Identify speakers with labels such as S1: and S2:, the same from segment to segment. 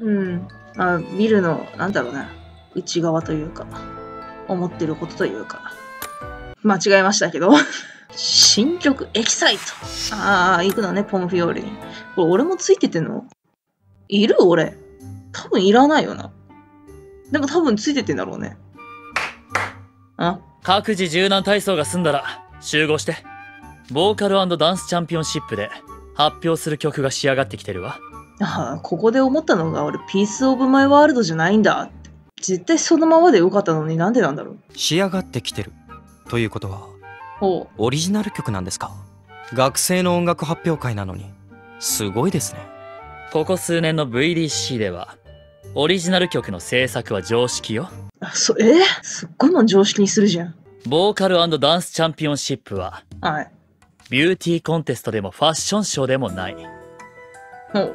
S1: うん。あビルの、なんだろうな、内側というか、思ってることというか。間違えましたけど。新曲エキサイト。ああ、行くのね、ポンフィオーレに。これ俺もついててんの？いる俺。多分いらないよな。でも多分ついててんだろうね。あ、
S2: 各自柔軟体操が済んだら集合してボーカルダンスチャンピオンシップで発表する曲が仕上がってきてるわ
S1: あここで思ったのが俺 Piece of my world じゃないんだって。絶対そのままでよかったのになんでなんだろう。
S3: 仕上がってきてるということは
S1: ほ
S3: オリジナル曲なんですか？学生の音楽発表会なのにすごいですね
S2: ここ数年の VDC ではオリジナル曲の制作は常識よ
S1: う。あ、そ、え？すっごいもん常識にするじゃん。
S2: ボーカルダンスチャンピオンシップは
S1: はい。
S2: ビューティーコンテストでもファッションショーでもない。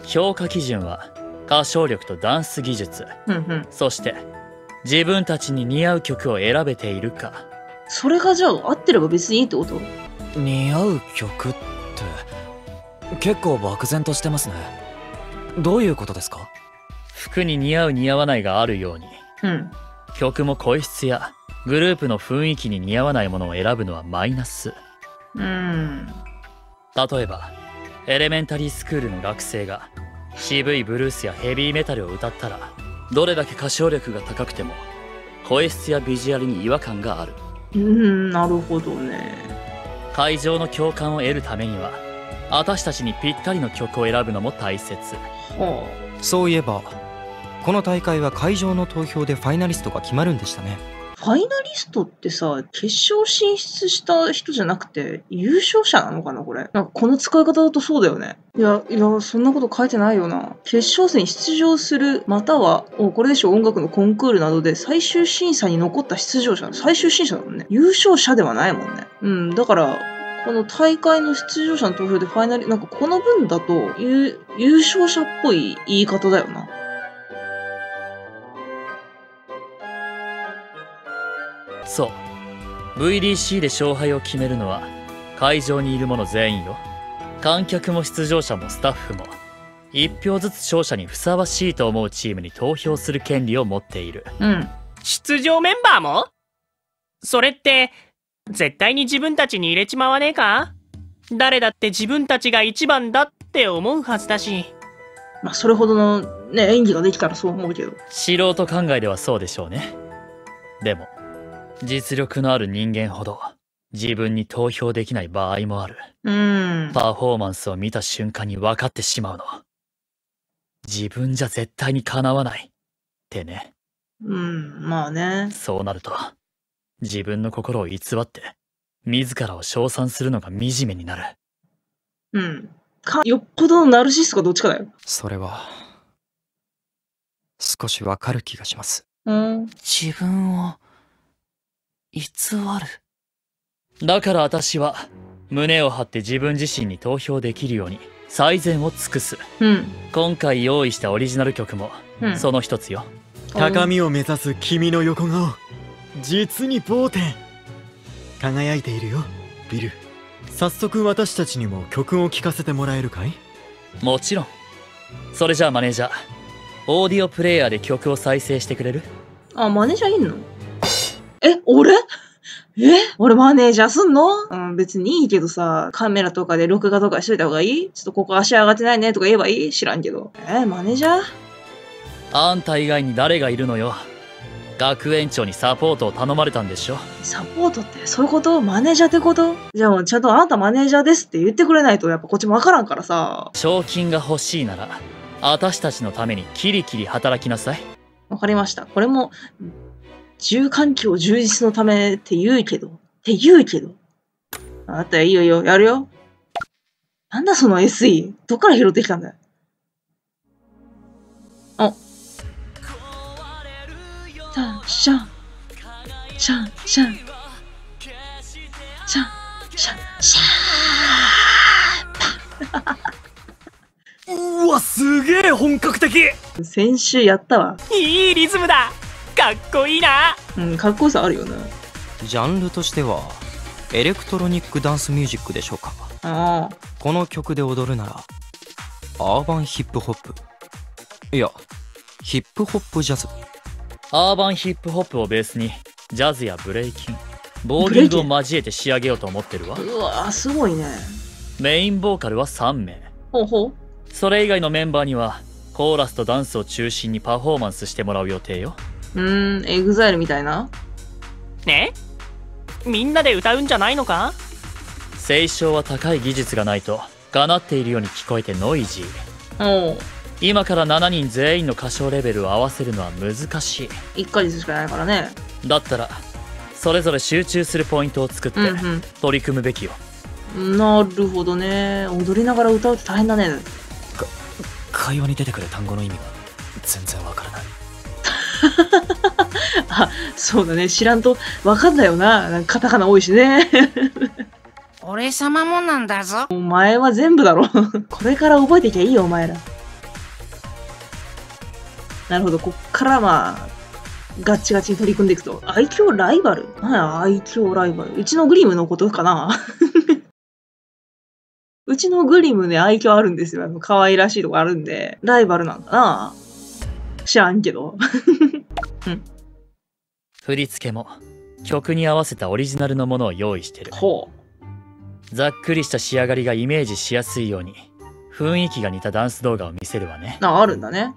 S2: 評価基準は歌唱力とダンス技術。
S1: うんうん。
S2: そして自分たちに似合う曲を選べているか。
S1: それがじゃあ合ってれば別にいいってこと？
S4: 似合う曲って結構漠然としてますね。どういうことですか？
S2: 服に似合う似合わないがあるように。
S1: うん。
S2: 曲も声質やグループの雰囲気に似合わないものを選ぶのはマイナス。
S1: うん。
S2: 例えばエレメンタリースクールの学生が渋いブルースやヘビーメタルを歌ったらどれだけ歌唱力が高くても声質やビジュアルに違和感がある
S1: うん、なるほどね。
S2: 会場の共感を得るためには私たちにぴったりの曲を選ぶのも大切
S1: は
S3: そういえばこの大会は会場の投票でファイナリストが決まるんでしたね
S1: あ。ファイナリストってさ、決勝進出した人じゃなくて、優勝者なのかなこれ。なんかこの使い方だとそうだよね。いや、いや、そんなこと書いてないよな。決勝戦に出場する、または、お、これでしょ、音楽のコンクールなどで最終審査に残った出場者。最終審査だもんね。優勝者ではないもんね。うん、だから、この大会の出場者の投票でファイナリ、なんかこの分だと、優優勝者っぽい言い方だよな。
S2: そう VDC で勝敗を決めるのは会場にいる者全員よ観客も出場者もスタッフも1票ずつ勝者にふさわしいと思うチームに投票する権利を持っている
S1: うん。
S5: 出場メンバーも？それって、絶対に自分たちに入れちまわねえか？誰だって自分たちが一番だって思うはずだし。
S1: まあ、それほどのね、演技ができたらそう思うけど。
S2: 素人考えではそうでしょうねでも実力のある人間ほど自分に投票できない場合もある
S1: うん。
S2: パフォーマンスを見た瞬間に分かってしまうの自分じゃ絶対にかなわないってね
S1: うん、まあね。
S2: そうなると自分の心を偽って自らを称賛するのが惨めになる
S1: うん。か、よっぽどのナルシストかどっちかだよ。
S3: それは少しわかる気がします
S1: うん。
S4: 自分を偽る？
S2: だから私は胸を張って自分自身に投票できるように最善を尽くす。
S1: うん。
S2: 今回用意したオリジナル曲も
S1: うん。
S2: その一つよ。
S6: 高みを目指す君の横顔実にポーテン輝いているよビル。早速私たちにも曲を聴かせてもらえるかい？
S2: もちろん。それじゃあマネージャーオーディオプレイヤーで曲を再生してくれる？
S1: あ、マネージャーいんの？え、俺？え？俺マネージャーすんの？うん、別にいいけどさ、カメラとかで録画とかしといた方がいい？ちょっとここ足上がってないね？とか言えばいい？知らんけど。え、マネージャー？
S2: あんた以外に誰がいるのよ？学園長にサポートを頼まれたんでしょ？
S1: サポートって？そういうこと？マネージャーってこと？じゃあもうちゃんとあなたマネージャーですって言ってくれないとやっぱこっちもわからんからさ。
S2: 賞金が欲しいなら私たちのためにキリキリ働きなさい。
S1: わかりました。これも、住環境充実のためって言うけど、って言うけど。あなたいいよいいよ、やるよ。なんだその SE。どっから拾ってきたんだよ。あ。シャン、シャン。シャン、シャン。シャン、シャン、シ
S6: うわすげえ本格的。
S1: 先週やったわ。
S5: いいリズムだかっこいいな
S1: うん、かっこよさあるよな。
S3: ジャンルとしてはエレクトロニックダンスミュージックでしょうか
S1: ああ。
S3: この曲で踊るならアーバンヒップホップいやヒップホップジャズ
S2: アーバンヒップホップをベースにジャズやブレイキンヴォーギングを交えて仕上げようと思ってるわ
S1: うわすごいね。
S2: メインボーカルは3名
S1: ほうほう。
S2: それ以外のメンバーにはコーラスとダンスを中心にパフォーマンスしてもらう予定よ
S1: うーん、エグザイルみたいな？
S5: ね？みんなで歌うんじゃないのか？
S2: 清唱は高い技術がないとがなっているように聞こえてノイジー
S1: おう。
S2: 今から7人全員の歌唱レベルを合わせるのは難し
S1: 1ヶ月しかないからね。
S2: いだったらそれぞれ集中するポイントを作って
S1: うん
S2: 取り組むべきよ、
S1: うん。なるほどね。踊りながら歌うって大変だね。
S4: 会話に出てくる単語の意味が全然わから ない
S1: そうだね。知らんとわかんないよな。なんかカタカナ多いしね。
S7: 俺様もなんだぞ。
S1: お前は全部だろ。これから覚えていきゃいいよ、お前ら。なるほど。こっからまあ、ガッチガチに取り組んでいくと。愛嬌ライバル？なんや、愛嬌ライバル。うちのグリムのことかなうちのグリムね、愛嬌あるんですよ。可愛らしいとこあるんで。ライバルなんかな知らんけど。
S2: 振り付けも曲に合わせたオリジナルのものを用意してる
S1: ほ
S2: ざっくりした仕上がりがイメージしやすいように雰囲気が似たダンス動画を見せるわね
S1: う。あ、あるんだね。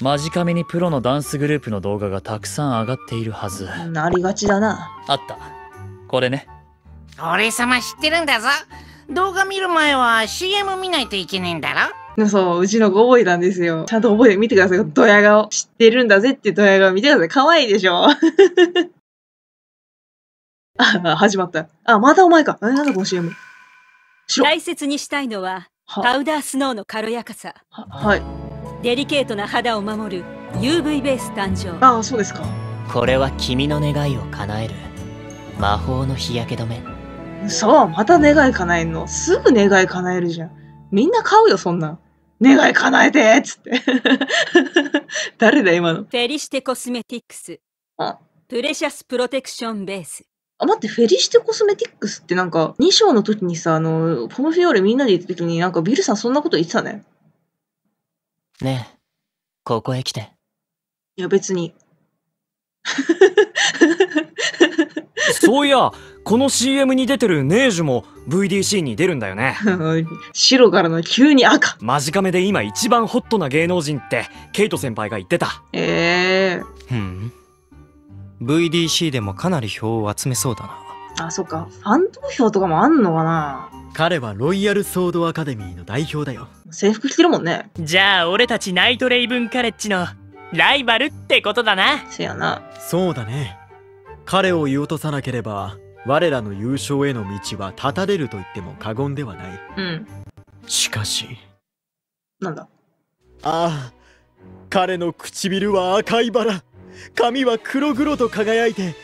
S2: 間近めにプロのダンスグループの動画がたくさん上がっているはず
S1: なりがちだな。
S2: あったこれね
S7: 俺様知ってるんだぞ。動画見る前は CM 見ないといけねえんだろ
S1: そう、うちの子覚えたんですよ。ちゃんと覚えてみてください。ドヤ顔。知ってるんだぜってドヤ顔見てください。可愛いでしょ？あ、始まった。あ、またお前か。え、なんだこの CM。白。
S8: 大切にしたいのはパ
S1: は、
S8: ウダースノーの軽やかさ
S1: ははい。
S8: デリケートな肌を守る UV ベース誕生
S1: あ、そうですか。
S9: これは君の願いを叶える魔法の日焼け止め
S1: そう、また願い叶えんの？すぐ願い叶えるじゃん。みんな買うよ、そんなん。願い叶えてっつって。誰だ、今の。
S8: フェリシテコスメティックス
S1: あ
S8: プレシャスプロテクションベース
S1: あ、待って、フェリシテコスメティックスってなんか、2章の時にさ、あの、ポムフィオーレみんなで行った時になんかビルさんそんなこと言ってたね。
S9: ねえここへ来て
S1: いや、別に。
S4: そういやこの CM に出てるネージュも VDC に出るんだよね
S1: 白からの急に赤。
S4: 間近めで今一番ホットな芸能人ってケイト先輩が言ってた
S1: ええ
S3: ふん VDC でもかなり票を集めそうだな
S1: あ、そっか。ファン投票とかもあんのかな
S6: 彼はロイヤルソードアカデミーの代表だよ
S1: 制服着てるもんね。
S5: じゃあ俺たちナイトレイブンカレッジのライバルってことだな。
S1: せやな。
S6: そうだね彼を言い落とさなければ我らの優勝への道は断たれると言っても過言ではない
S1: うん。
S6: しかし
S1: なんだ？
S6: ああ彼の唇は赤いバラ髪は黒々と輝いて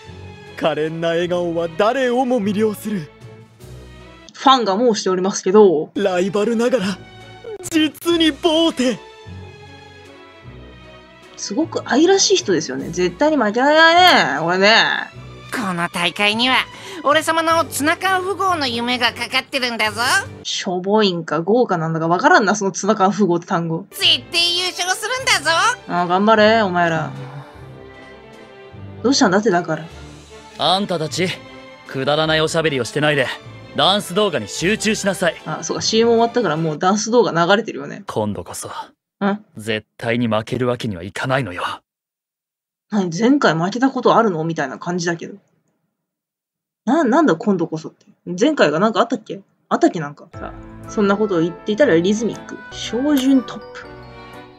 S6: 可憐な笑顔は誰をも魅了する
S1: ファンが申しておりますけど、
S6: ライバルながら実にボーテ
S1: すごく愛らしい人ですよね。絶対に負けられないね。俺ね。
S7: この大会には、俺様のツナ缶富豪の夢がかかってるんだぞ。
S1: しょぼいんか豪華なんだかわからんな、そのツナ缶富豪って単語。
S7: 絶対優勝するんだぞ。
S1: ああ、頑張れ、お前ら。どうしたんだってだから。
S2: あんたたちくだらないおしゃべりをしてないでダンス動画に集中しなさい
S1: あ、そうか、CM 終わったからもうダンス動画流れてるよね。
S2: 今度こそ
S1: ん？
S2: 絶対に負けるわけにはいかないのよ
S1: 何前回負けたことあるの？みたいな感じだけど。な、なんだ今度こそって。前回がなんかあったっけ？あったっけなんか。さそんなことを言っていたらリズミック。標準トップ。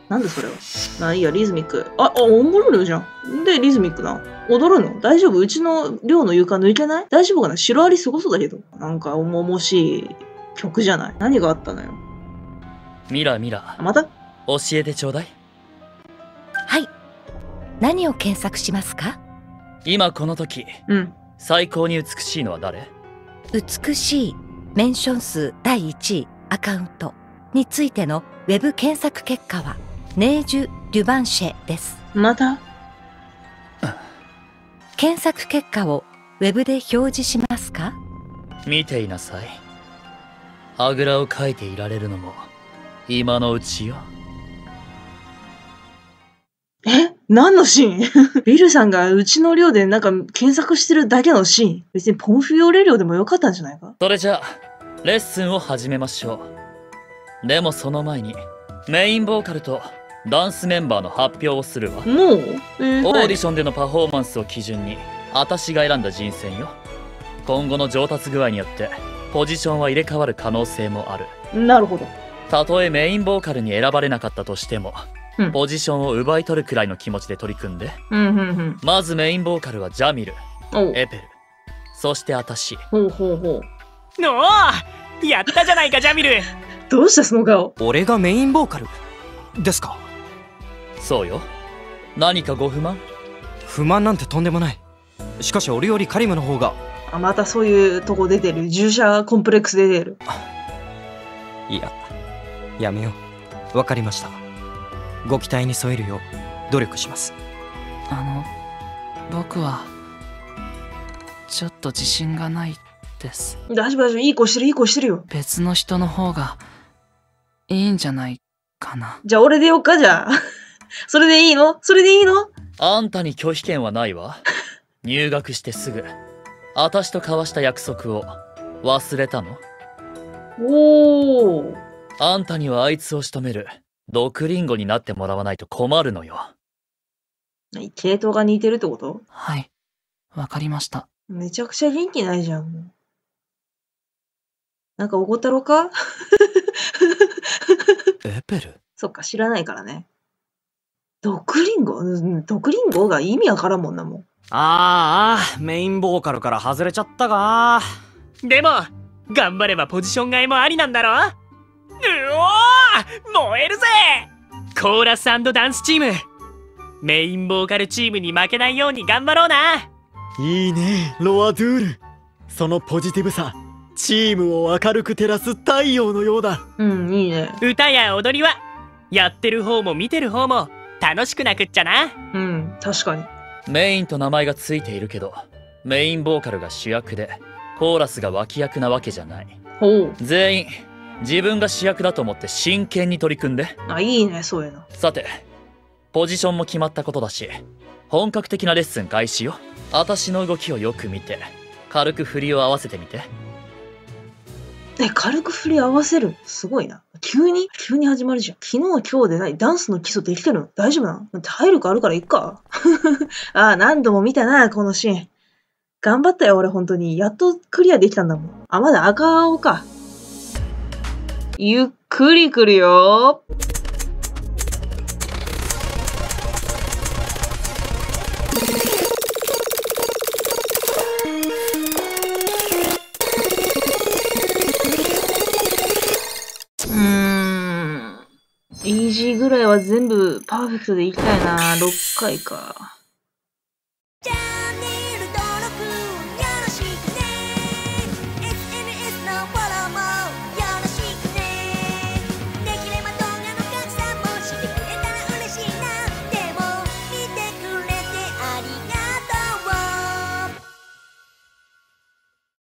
S1: なんだそれは。まあいいや、リズミック。あ、あ、おもろいじゃん。で、リズミックな。踊るの？大丈夫？うちの寮の床抜いてない？大丈夫かな？シロアリすごそうだけど。なんか重々しい曲じゃない？何があったのよ。
S2: ミラミラ
S1: あまた？
S2: 教えてちょうだい
S10: はい。何を検索しますか？
S2: 今この時
S1: うん。
S2: 最高に美しいのは誰？
S10: 美しいメンション数第1位アカウントについてのウェブ検索結果はネージュ・デュバンシェです。
S1: また
S10: 検索結果をウェブで表示しますか？
S2: 見ていなさい。あぐらをかいていられるのも今のうちよ。
S1: え？何のシーン？ビルさんがうちの寮でなんか検索してるだけのシーン。別にポンフィオレ寮でもよかったんじゃないか？
S2: それじゃあレッスンを始めましょう。でもその前にメインボーカルとダンスメンバーの発表をするわ。
S1: もう、えー
S2: オーディションでのパフォーマンスを基準に私が選んだ人選よ。今後の上達具合によってポジションは入れ替わる可能性もある。
S1: なるほど。
S2: たとえメインボーカルに選ばれなかったとしても、
S1: うん。
S2: ポジションを奪い取るくらいの気持ちで取り組んで。
S1: うんうんうん。
S2: まずメインボーカルはジャミル。
S1: おう。
S2: エペル。そして私
S1: ほうほうほう。
S5: おおやったじゃないかジャミル。
S1: どうしたその顔？
S3: 俺がメインボーカルですか？
S2: そうよ。何かご不満？
S3: 不満なんてとんでもない。しかし俺よりカリムの方が。
S1: あまたそういうとこ出てる。従者コンプレックス出てる。
S3: いややめよう。わかりましたご期待に添えるよう努力します。
S11: あの僕はちょっと自信がないです。
S1: 大丈夫大丈夫いい子してるいい子してるよ。
S11: 別の人の方がいいんじゃないかな。
S1: じゃあ俺でよっかじゃあ。それでいいの？それでいいの？
S2: あんたに拒否権はないわ。入学してすぐ。私と交わした約束を忘れたの？
S1: おお
S2: あんたにはあいつを仕留める毒リンゴになってもらわないと困るのよ。
S1: 系統が似てるってこと？
S11: はい。わかりました。
S1: めちゃくちゃ元気ないじゃん。なんか怒ったろか？
S4: エペル？
S1: そっか知らないからね。毒リンゴ？うん毒リンゴが意味わからんもんなもん
S4: あーあーメインボーカルから外れちゃったが
S5: でも頑張ればポジション替えもありなんだろうおー燃えるぜコーラスダンスチームメインボーカルチームに負けないように頑張ろうな。い
S6: いねロアドゥール。そのポジティブさチームを明るく照らす太陽のようだ。
S1: うんいいね。
S5: 歌や踊りはやってる方も見てる方も楽しくなくっちゃな。
S1: うん確かに。
S2: メインと名前がついているけどメインボーカルが主役でコーラスが脇役なわけじゃない。
S1: ほう。
S2: 全員自分が主役だと思って真剣に取り組んで。
S1: あいいねそういうの。
S2: さてポジションも決まったことだし本格的なレッスン開始よ。私の動きをよく見て軽く振りを合わせてみて。
S1: え軽く振り合わせる？すごいな。急に？急に始まるじゃん。昨日今日でない？ダンスの基礎できてるの？大丈夫なの？体力あるからいっか？ああ何度も見たなこのシーン。頑張ったよ俺本当に。やっとクリアできたんだもん。あまだ赤青かゆっくり来るようん。イージーぐらいは全部パーフェクトでいきたいな。6回か。